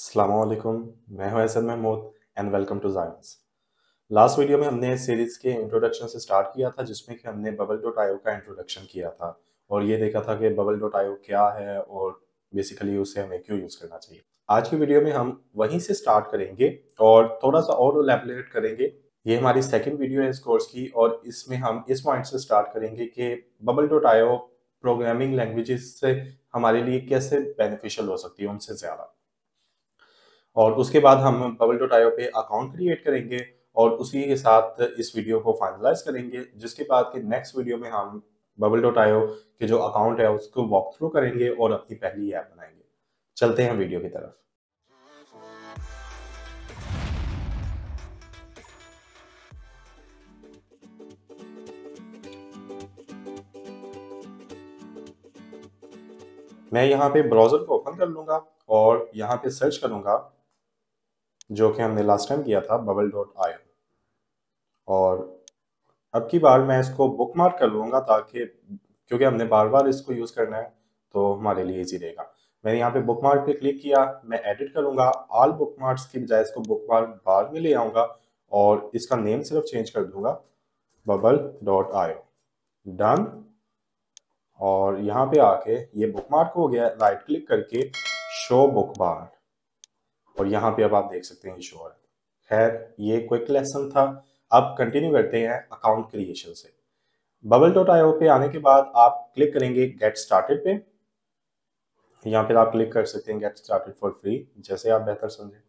असलकुम मैं हूँ Ehsan Mahmood and welcome to Giants last video में हमने इस सीरीज़ के इंट्रोडक्शन से स्टार्ट किया था, जिसमें कि हमने बबल डॉट आयो का इंट्रोडक्शन किया था। और ये देखा था कि बबल डॉट आयो क्या है और बेसिकली उसे हमें क्यों यूज़ करना चाहिए। आज की वीडियो में हम वहीं से स्टार्ट करेंगे और थोड़ा सा और एलेबरेट करेंगे। ये हमारी सेकेंड वीडियो है इस कोर्स की और इसमें हम इस पॉइंट से स्टार्ट करेंगे कि Bubble dot io programming languages से हमारे लिए कैसे बेनिफिशियल हो सकती है, उनसे ज़्यादा। और उसके बाद हम बबल डॉट आयो पे अकाउंट क्रिएट करेंगे और उसी के साथ इस वीडियो को फाइनलाइज करेंगे, जिसके बाद के नेक्स्ट वीडियो में हम बबल डॉट आयो के जो अकाउंट है उसको वॉक थ्रू करेंगे और अपनी पहली ऐप बनाएँगे। चलते हैं वीडियो की तरफ़। मैं यहाँ पे ब्राउज़र को ओपन कर लूँगा और यहाँ पे सर्च करूँगा। जो कि हमने लास्ट टाइम किया था बबल डॉट आई और अब की बार मैं इसको बुक मार्क कर लूँगा ताकि, क्योंकि हमने बार बार इसको यूज़ करना है तो हमारे लिए इजी रहेगा। मैंने यहाँ पे बुक मार्क पे क्लिक किया, मैं एडिट करूँगा ऑल बुक मार्क्स की बजाय इसको बुक मार्क बार में ले आऊँगा और इसका नेम सिर्फ़ चेंज कर दूँगा बबल डॉट आयो डन और यहाँ पे आके ये बुक मार्क हो गया राइट क्लिक करके शो बुक बार और यहाँ पे अब आप देख सकते हैं शो है। खैर, ये क्विक लेसन था। अब कंटिन्यू करते हैं अकाउंट क्रिएशन से। बबल डॉट आई पे आने के बाद आप क्लिक करेंगे गेट स्टार्टेड पे। यहाँ पे आप क्लिक कर सकते हैं गेट स्टार्टेड फॉर फ्री जैसे आप बेहतर समझें।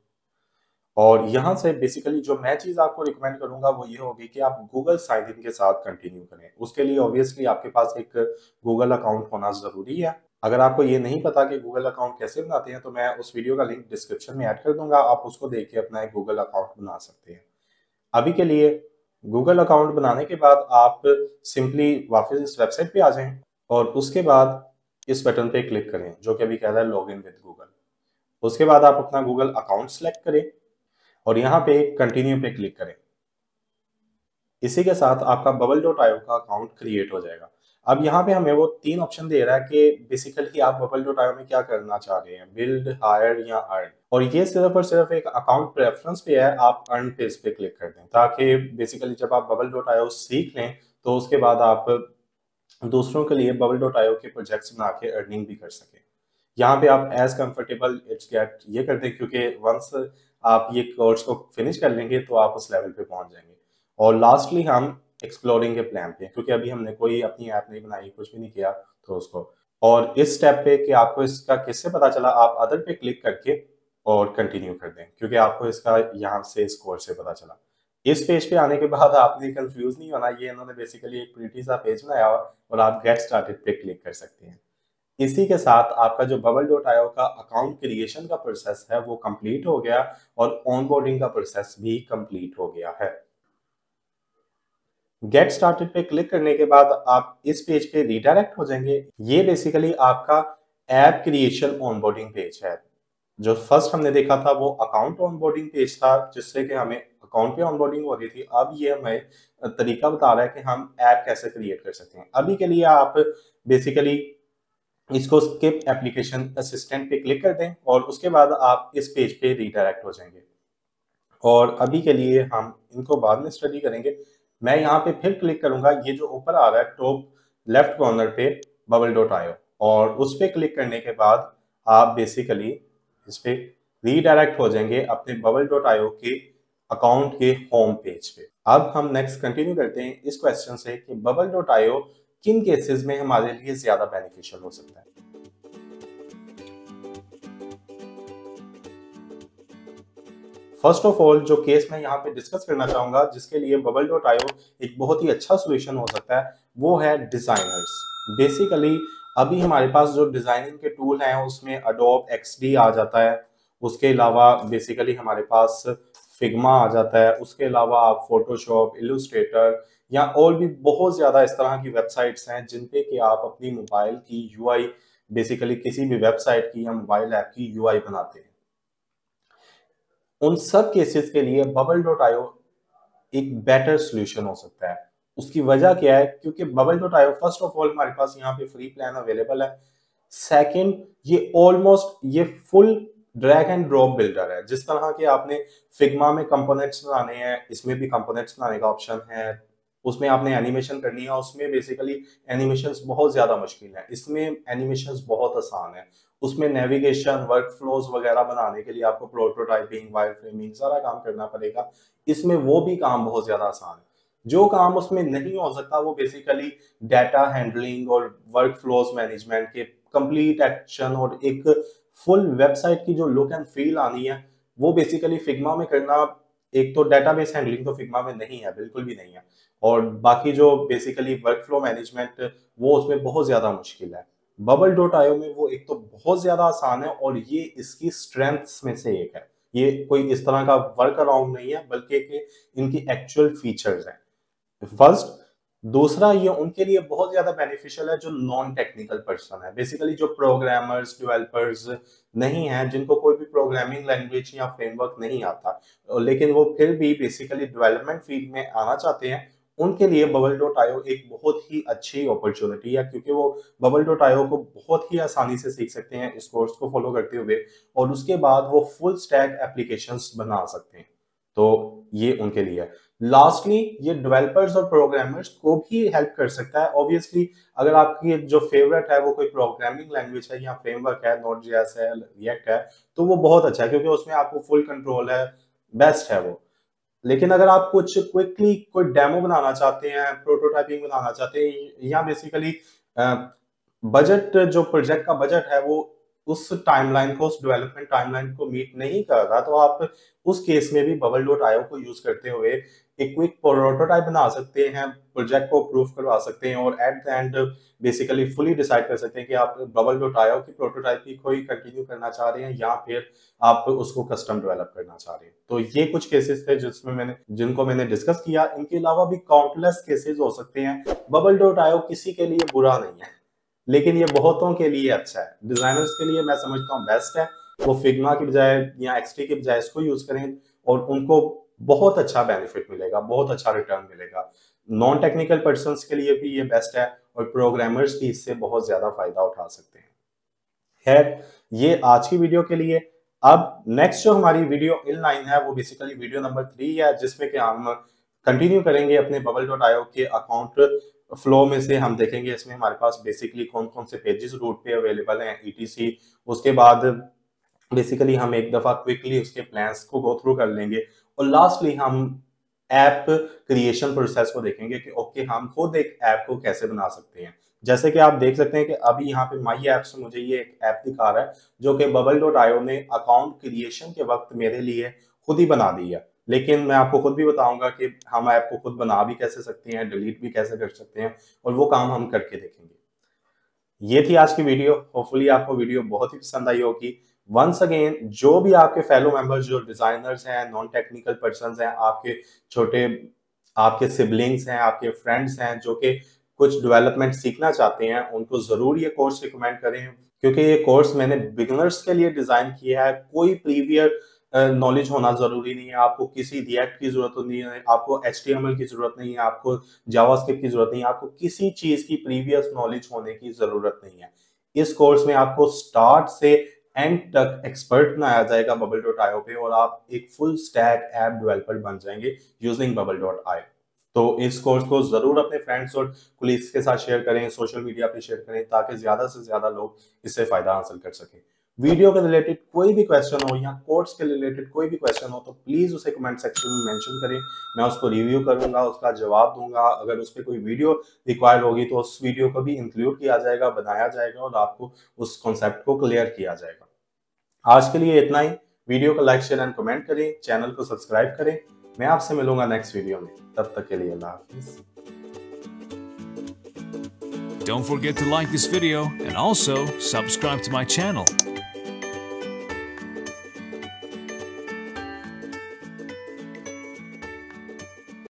और यहाँ से बेसिकली जो मैं चीज़ आपको रिकमेंड करूँगा, वो ये होगी कि आप गूगल साइन इन के साथ कंटिन्यू करें। उसके लिए ऑब्वियसली आपके पास एक गूगल अकाउंट होना ज़रूरी है। अगर आपको ये नहीं पता कि गूगल अकाउंट कैसे बनाते हैं तो मैं उस वीडियो का लिंक डिस्क्रिप्शन में ऐड कर दूँगा। आप उसको देख के अपना एक गूगल अकाउंट बना सकते हैं। अभी के लिए गूगल अकाउंट बनाने के बाद आप सिंपली वापस इस वेबसाइट पे आ जाएँ और उसके बाद इस बटन पे क्लिक करें, जो कि अभी कह रहा है लॉग इन विद गूगल उसके बाद आप अपना गूगल अकाउंट सेलेक्ट करें और यहाँ पे कंटिन्यू पे क्लिक करें। इसी के साथ आपका बबल डॉट आयो का अकाउंट क्रिएट हो जाएगा। अब यहाँ पे हमें वो तीन ऑप्शन दे रहा है कि बेसिकली आप बबल डॉट आयो में क्या करना चाह रहे हैं? बिल्ड हायर या अर्न और ये सिर्फ़ और सिर्फ़ एक अकाउंट प्रेफरेंस पे है, आप अर्न पे क्लिक कर दें। ताकि बेसिकली जब आप बबल डॉट आयो सीख लें तो उसके बाद आप दूसरों के लिए बबल डॉट आयो के प्रोजेक्ट्स बना के अर्निंग भी कर सकें। यहाँ पे आप एज कंफर्टेबल इट्स गेट ये कर दें, क्योंकि वंस आप ये कोर्स को फिनिश कर लेंगे तो आप उस लेवल पे पहुँच जाएँगे। और लास्टली हम एक्सप्लोरिंग के प्लान पे क्योंकि अभी हमने कोई अपनी ऐप नहीं बनाई, कुछ भी नहीं किया तो उसको। और इस स्टेप पे कि आपको इसका किससे पता चला, आप अदर पे क्लिक करके और कंटिन्यू कर दें। क्योंकि आपको इसका यहाँ से इस कोर्स से पता चला। इस पेज पे आने के बाद आपने कंफ्यूज नहीं होना, ये इन्होंने बेसिकली एक प्रिटी सा पेज बनाया और आप गेट स्टार्टेड पे क्लिक कर सकते हैं। इसी के साथ आपका जो बबल डॉट आयो का अकाउंट क्रिएशन का प्रोसेस है, वो कंप्लीट हो गया और ऑनबोर्डिंग का प्रोसेस भी कंप्लीट हो गया है। गेट स्टार्टेड पे क्लिक करने के बाद आप इस पेज पे रिडायरेक्ट हो जाएँगे। ये बेसिकली आपका ऐप क्रिएशन ऑनबोर्डिंग पेज है। जो फ़र्स्ट हमने देखा था वो अकाउंट ऑनबोर्डिंग पेज था, जिससे कि हमें अकाउंट पे ऑनबोर्डिंग हो रही थी। अब ये हमें तरीका बता रहा है कि हम ऐप कैसे क्रिएट कर सकते हैं। अभी के लिए आप बेसिकली इसको स्किप एप्लीकेशन असिस्टेंट पे क्लिक कर दें और उसके बाद आप इस पेज पे रिडायरेक्ट हो जाएँगे। और अभी के लिए हम इनको बाद में स्टडी करेंगे। मैं यहाँ पे फिर क्लिक करूँगा, ये जो ऊपर आ रहा है टॉप लेफ़्ट कॉर्नर पे बबल डॉट आयो और उस पर क्लिक करने के बाद आप बेसिकली इस पर रीडायरेक्ट हो जाएँगे अपने बबल डॉट आयो के अकाउंट के होम पेज पे। अब हम नेक्स्ट कंटिन्यू करते हैं इस क्वेश्चन से कि बबल डॉट आयो किन केसेस में हमारे लिए ज़्यादा बेनिफिशियल हो सकता है। फ़र्स्ट ऑफ़ ऑल जो केस मैं यहाँ पे डिस्कस करना चाहूँगा, जिसके लिए बबल डॉट आयो एक बहुत ही अच्छा सोल्यूशन हो सकता है, वो है डिजाइनर्स बेसिकली अभी हमारे पास जो डिज़ाइनिंग के टूल हैं, उसमें अडोब एक्सडी आ जाता है. उसके अलावा बेसिकली हमारे पास फिग्मा आ जाता है. उसके अलावा आप फोटोशॉप इलुस्ट्रेटर या और भी बहुत ज़्यादा इस तरह की वेबसाइट्स हैं, जिन पे कि आप अपनी मोबाइल की यूआई बेसिकली किसी भी वेबसाइट की या मोबाइल ऐप की यूआई बनाते हैं. उन सब केसेस के लिए बबल डॉट आयो एक बेटर सोल्यूशन हो सकता है। उसकी वजह क्या है? क्योंकि Bubble dot io first of all हमारे पास यहाँ पे फ्री प्लान अवेलेबल है। सेकंड ये ऑलमोस्ट ये full drag and drop builder है। जिस तरह के आपने फिग्मा में कंपोनेंट्स बनाने हैं, इसमें भी कंपोनेंट्स बनाने का ऑप्शन है। उसमें आपने एनिमेशन करनी है, उसमें बेसिकली एनिमेशन बहुत ज़्यादा मुश्किल है। इसमें एनिमेशन बहुत आसान है। उसमें नेविगेशन वर्क फ्लोज वगैरह बनाने के लिए आपको प्रोटोटाइपिंग वायर फ्रेमिंग सारा काम करना पड़ेगा। इसमें वो भी काम बहुत ज़्यादा आसान है। जो काम उसमें नहीं हो सकता, वो बेसिकली डाटा हैंडलिंग और वर्क फ्लोज मैनेजमेंट के कंप्लीट एक्शन और एक फुल वेबसाइट की जो लुक एंड फील आनी है, वो बेसिकली फिग्मा में करना, एक तो डेटाबेस हैंडलिंग तो फिग्मा में नहीं है, बिल्कुल भी नहीं है। और बाकी जो बेसिकली वर्क फ्लो मैनेजमेंट वो उसमें बहुत ज़्यादा मुश्किल है। बबल डॉट आयो में वो एक तो बहुत ज़्यादा आसान है और ये इसकी स्ट्रेंथ्स में से एक है। ये कोई इस तरह का वर्क अराउंड नहीं है, बल्कि इनकी एक्चुअल फीचर्स हैं। फ़र्स्ट दूसरा ये उनके लिए बहुत ज़्यादा बेनिफिशियल है जो नॉन टेक्निकल पर्सन है। बेसिकली जो प्रोग्रामर्स डेवलपर्स नहीं है, जिनको कोई भी प्रोग्रामिंग लैंग्वेज या फ्रेमवर्क नहीं आता। लेकिन वो फिर भी बेसिकली डेवलपमेंट फ़ील्ड में आना चाहते हैं उनके लिए बबल डॉट आयो एक बहुत ही अच्छी अपॉर्चुनिटी है, क्योंकि वो बबल डॉट आयो को बहुत ही आसानी से सीख सकते हैं इस कोर्स को फॉलो करते हुए और उसके बाद वो फुल स्टैक एप्लीकेशन बना सकते हैं। तो ये उनके लिए लास्टली ये डेवलपर्स और प्रोग्रामर्स को भी हेल्प कर सकता है। ऑब्वियसली अगर आपकी जो फेवरेट है, वो कोई प्रोग्रामिंग लैंग्वेज है या फ्रेमवर्क है नोट जेएस है रिएक्ट है तो वो बहुत अच्छा है, क्योंकि उसमें आपको फुल कंट्रोल है बेस्ट है वो। लेकिन अगर आप कुछ क्विकली कोई डेमो बनाना चाहते हैं प्रोटोटाइपिंग बनाना चाहते हैं, या बेसिकली बजट जो प्रोजेक्ट का बजट है, वो उस टाइमलाइन को, उस डेवलपमेंट टाइमलाइन को मीट नहीं कर रहा तो आप उस केस में भी बबल डॉट आयो को यूज़ करते हुए एक क्विक प्रोटोटाइप बना सकते हैं प्रोजेक्ट को अप्रूव करवा सकते हैं और at the end basically fully decide कर सकते हैं कि आप बबल डॉट आयो की प्रोटोटाइप की कोई कंटिन्यू करना चाह रहे हैं या फिर आप उसको कस्टम डेवलप करना चाह रहे हैं। तो ये कुछ केसेस थे जिसमें मैंने, जिनको मैंने डिस्कस किया। इनके अलावा भी काउंटलेस केसेस हो सकते हैं। बबल डॉट आयो किसी के लिए बुरा नहीं है, लेकिन ये बहुतों के लिए अच्छा है। डिजाइनर्स के लिए मैं समझता हूँ बेस्ट है। वो फिग्मा की बजाय या एक्सटी की बजाय इसको यूज़ करें और उनको बहुत अच्छा बेनिफिट मिलेगा, बहुत अच्छा रिटर्न मिलेगा। नॉन टेक्निकल पर्सन के लिए भी ये बेस्ट है और प्रोग्रामर्स भी इससे बहुत ज़्यादा फ़ायदा उठा सकते हैं। खैर, ये आज की वीडियो के लिए। अब नेक्स्ट जो हमारी वीडियो इन लाइन है, वो बेसिकली वीडियो नंबर थ्री है, जिसमें कि हम कंटिन्यू करेंगे अपने बबल डॉट आयो के अकाउंट फ्लो में से। हम देखेंगे इसमें हमारे पास बेसिकली कौन कौन से पेजेस रूट पे अवेलेबल हैं ईटीसी उसके बाद बेसिकली हम एक दफ़ा क्विकली उसके प्लान्स को गो थ्रू कर लेंगे और लास्टली हम ऐप क्रिएशन प्रोसेस को देखेंगे कि ओके हम खुद एक ऐप को कैसे बना सकते हैं। जैसे कि आप देख सकते हैं कि अभी यहाँ पे माई ऐप से मुझे ये एक ऐप दिखा रहा है, जो कि बबल डॉट आयो ने अकाउंट क्रिएशन के वक्त मेरे लिए खुद ही बना दी है। लेकिन मैं आपको खुद भी बताऊँगा कि हम ऐप को खुद बना भी कैसे सकते हैं डिलीट भी कैसे कर सकते हैं और वो काम हम करके देखेंगे। ये थी आज की वीडियो होपफुली आपको वीडियो बहुत ही पसंद आई होगी। वंस अगेन जो भी आपके फेलो मेंबर्स जो डिजाइनर्स हैं नॉन टेक्निकल पर्सन हैं, आपके छोटे, आपके सिबलिंग्स हैं, आपके फ्रेंड्स हैं, जो कि कुछ डेवलपमेंट सीखना चाहते हैं, उनको ज़रूर ये कोर्स रिकमेंड करें, क्योंकि ये कोर्स मैंने बिगनर्स के लिए डिज़ाइन किया है। कोई प्रीवियर नॉलेज होना ज़रूरी नहीं है। आपको किसी रिएक्ट की ज़रूरत नहीं है, आपको एचटीएमएल की ज़रूरत नहीं है, आपको जावास्क्रिप्ट की ज़रूरत नहीं है, आपको किसी चीज़ की प्रीवियस नॉलेज होने की ज़रूरत नहीं है। इस कोर्स में आपको स्टार्ट से एंड तक एक्सपर्ट बनाया जाएगा बबल डॉट आईओ पे और आप एक फुल स्टैक ऐप डेवलपर बन जाएँगे यूजिंग बबल डॉट आई तो इस कोर्स को ज़रूर अपने फ्रेंड्स और कुलीग्स के साथ शेयर करें सोशल मीडिया पे शेयर करें ताकि ज़्यादा से ज़्यादा लोग इससे फ़ायदा हासिल कर सकें। वीडियो के रिलेटेड कोई भी क्वेश्चन हो या कोर्स के रिलेटेड कोई भी क्वेश्चन हो तो प्लीज़ उसे कमेंट सेक्शन में मेंशन करें। मैं उसको रिव्यू करूँगा, उसका जवाब दूँगा। अगर उस पर कोई वीडियो रिक्वायर होगी तो उस वीडियो को भी इंक्लूड किया जाएगा, बनाया जाएगा और आपको उस कॉन्सेप्ट को क्लियर किया जाएगा। आज के लिए इतना ही। वीडियो को लाइक शेयर एंड कमेंट करें। चैनल को सब्सक्राइब करें। मैं आपसे मिलूँगा नेक्स्ट वीडियो में। तब तक के लिए अल्लाह हाफिज़। Don't forget to like this video and also subscribe to my channel.